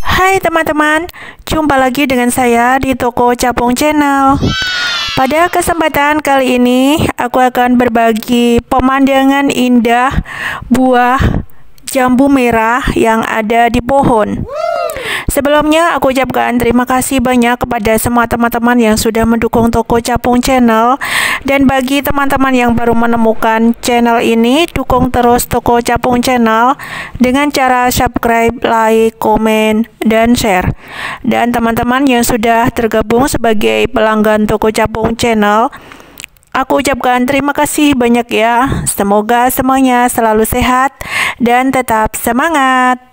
Hai teman-teman, jumpa lagi dengan saya di Toko Capung Channel. Pada kesempatan kali ini, aku akan berbagi pemandangan indah buah jambu merah yang ada di pohon. Sebelumnya, aku ucapkan terima kasih banyak kepada semua teman-teman yang sudah mendukung Toko Capung Channel. Dan bagi teman-teman yang baru menemukan channel ini, dukung terus Toko Capung Channel dengan cara subscribe, like, komen, dan share. Dan teman-teman yang sudah tergabung sebagai pelanggan Toko Capung Channel, Aku ucapkan terima kasih banyak ya. Semoga semuanya selalu sehat dan tetap semangat.